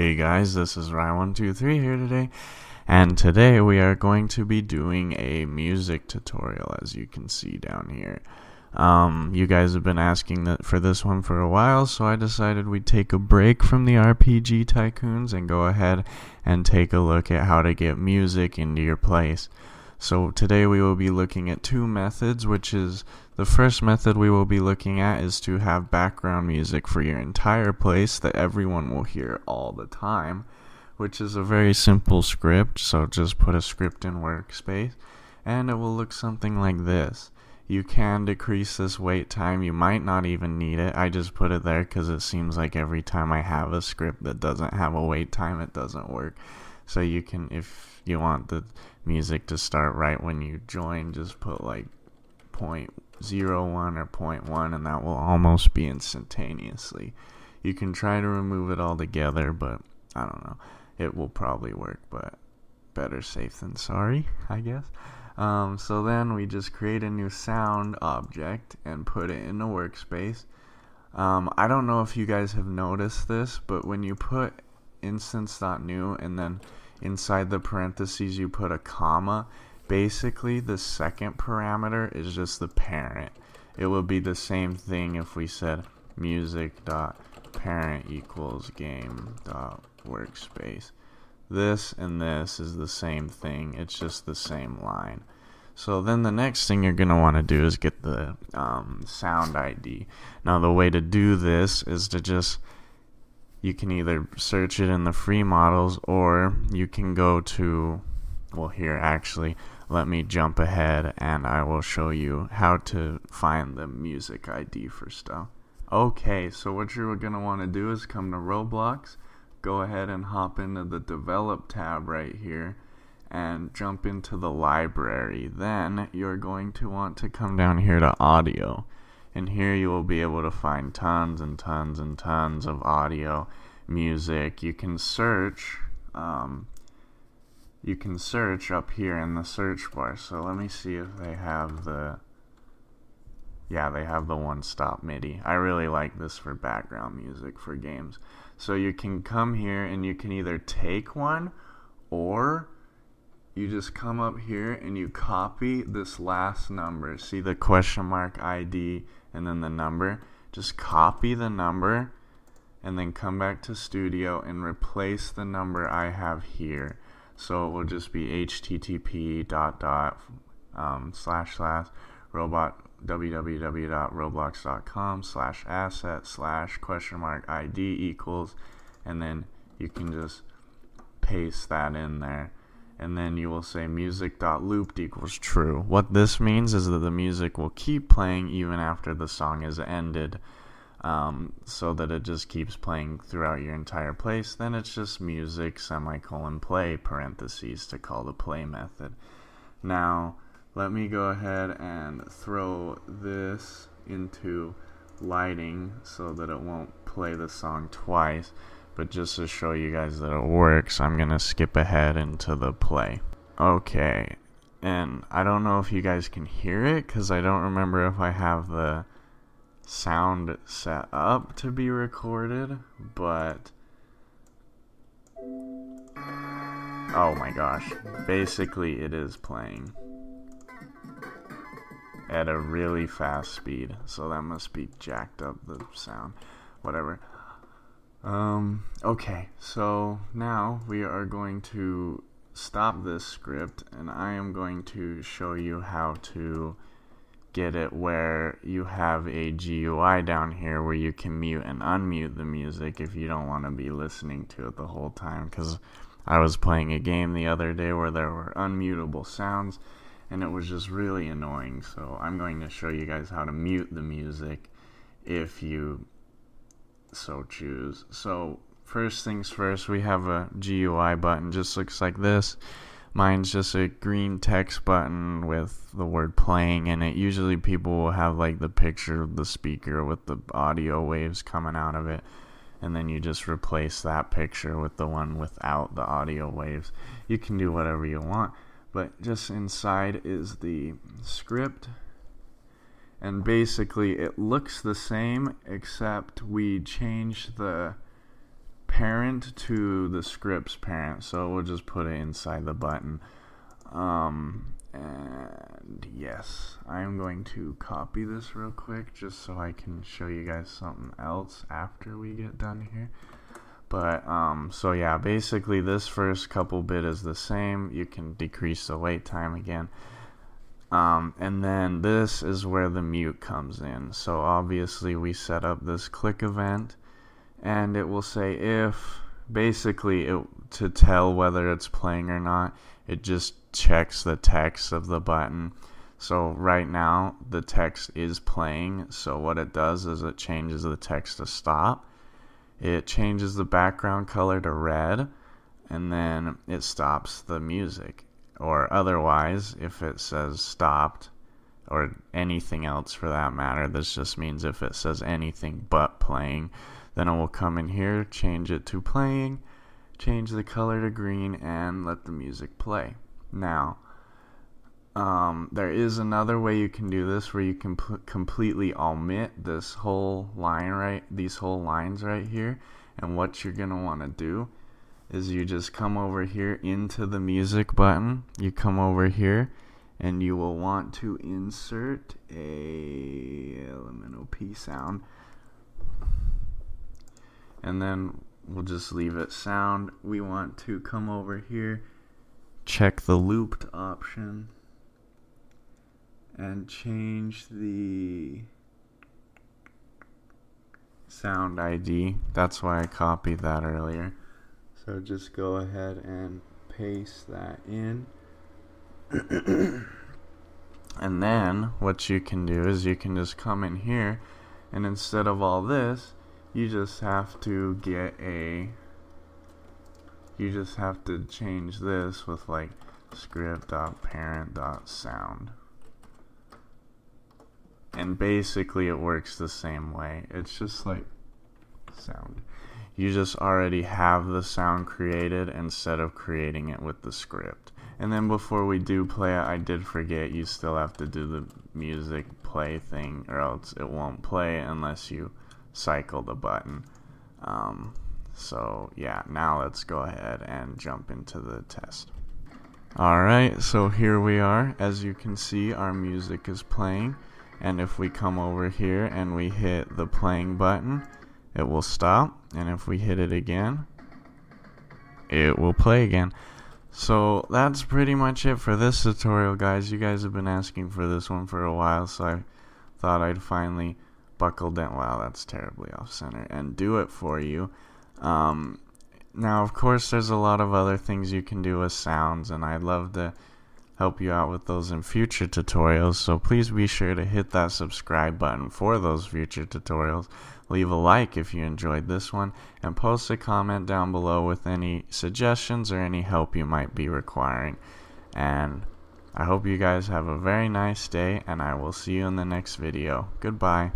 Hey guys, this is Ryan123 here today, and today we are going to be doing a music tutorial as you can see down here. Um, you guys have been asking that for this one for a while, so I decided we'd take a break from the RPG tycoons and go ahead and take a look at how to get music into your place. So today we will be looking at two methods, which is the first method we will be looking at is to have background music for your entire place that everyone will hear all the time, which is a very simple script. So just put a script in workspace and it will look something like this. You can decrease this wait time. You might not even need it. I just put it there because it seems like every time I have a script that doesn't have a wait time, it doesn't work. So you can, if you want the music to start right when you join, just put like 0.01 or 0.1 and that will almost be instantaneously. You can try to remove it altogether, but I don't know. It will probably work, but better safe than sorry, I guess. Um, so then we just create a new sound object and put it in the workspace. Um, I don't know if you guys have noticed this, but when you put instance.new and then inside the parentheses you put a comma. Basically the second parameter is just the parent. It would be the same thing if we said music dot parent equals game dot workspace. This and this is the same thing. It's just the same line. So then the next thing you're going to want to do is get the um, sound ID now the way to do this is to just you can either search it in the free models or you can go to well here actually let me jump ahead and I will show you how to find the music ID for stuff. Okay so what you're gonna want to do is come to Roblox go ahead and hop into the develop tab right here and jump into the library. Then you're going to want to come down here to audio and here you will be able to find tons and tons and tons of audio music. You can search um, you can search up here in the search bar. So let me see if they have the yeah they have the one stop MIDI. I really like this for background music for games. So you can come here and you can either take one or you just come up here and you copy this last number. See the question mark ID and then the number. Just copy the number and then come back to studio and replace the number I have here. So it will just be http dot dot um, slash slash robot www.roblox.com slash asset slash question mark ID equals and then you can just paste that in there and then you will say music.looped equals true. What this means is that the music will keep playing even after the song is ended, um, so that it just keeps playing throughout your entire place. Then it's just music semicolon play parentheses to call the play method. Now, let me go ahead and throw this into lighting so that it won't play the song twice but just to show you guys that it works, I'm going to skip ahead into the play. Okay, and I don't know if you guys can hear it because I don't remember if I have the sound set up to be recorded, but oh my gosh, basically it is playing at a really fast speed, so that must be jacked up the sound, whatever. Um, okay, so now we are going to stop this script and I am going to show you how to get it where you have a GUI down here where you can mute and unmute the music if you don't want to be listening to it the whole time because I was playing a game the other day where there were unmutable sounds and it was just really annoying. So I'm going to show you guys how to mute the music if you so choose. So first things first, we have a GUI button. Just looks like this. Mine's just a green text button with the word playing in it. Usually people will have like the picture of the speaker with the audio waves coming out of it. And then you just replace that picture with the one without the audio waves. You can do whatever you want. But just inside is the script and basically it looks the same except we change the parent to the script's parent, so we'll just put it inside the button. Um, and yes, I'm going to copy this real quick just so I can show you guys something else after we get done here. But, um, so yeah, basically this first couple bit is the same. You can decrease the wait time again. Um, and then this is where the mute comes in. So obviously we set up this click event and it will say if basically it, to tell whether it's playing or not, it just checks the text of the button. So right now the text is playing. So what it does is it changes the text to stop it changes the background color to red and then it stops the music or otherwise if it says stopped or anything else for that matter this just means if it says anything but playing then it will come in here change it to playing change the color to green and let the music play. Now um, there is another way you can do this where you can completely omit this whole line right these whole lines right here and what you're gonna want to do is you just come over here into the music button you come over here and you will want to insert a elemental P sound and then we'll just leave it sound we want to come over here check the looped option and change the sound ID. That's why I copied that earlier. So just go ahead and paste that in. and then what you can do is you can just come in here and instead of all this, you just have to get a you just have to change this with like script.parent.sound and basically it works the same way. It's just like sound. You just already have the sound created instead of creating it with the script. And then before we do play it, I did forget you still have to do the music play thing or else it won't play unless you cycle the button. Um, so yeah, now let's go ahead and jump into the test. Alright, so here we are. As you can see, our music is playing and if we come over here and we hit the playing button it will stop and if we hit it again it will play again. So that's pretty much it for this tutorial guys. You guys have been asking for this one for a while so I thought I'd finally buckle down wow that's terribly off center and do it for you. Um, now of course there's a lot of other things you can do with sounds and I'd love to help you out with those in future tutorials. So please be sure to hit that subscribe button for those future tutorials. Leave a like if you enjoyed this one and post a comment down below with any suggestions or any help you might be requiring. And I hope you guys have a very nice day and I will see you in the next video. Goodbye.